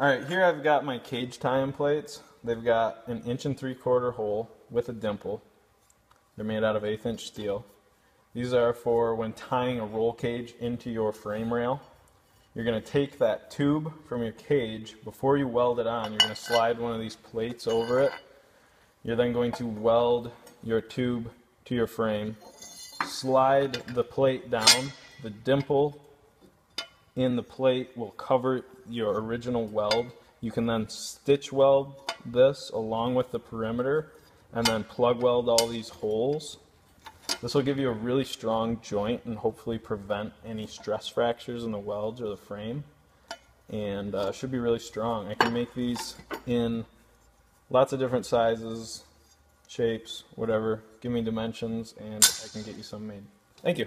Alright, here I've got my cage tie-in plates. They've got an inch and three quarter hole with a dimple. They're made out of eighth inch steel. These are for when tying a roll cage into your frame rail. You're going to take that tube from your cage. Before you weld it on, you're going to slide one of these plates over it. You're then going to weld your tube to your frame. Slide the plate down. The dimple in the plate will cover your original weld. You can then stitch weld this along with the perimeter and then plug weld all these holes. This will give you a really strong joint and hopefully prevent any stress fractures in the welds or the frame. And uh, should be really strong. I can make these in lots of different sizes, shapes, whatever. Give me dimensions and I can get you some made. Thank you.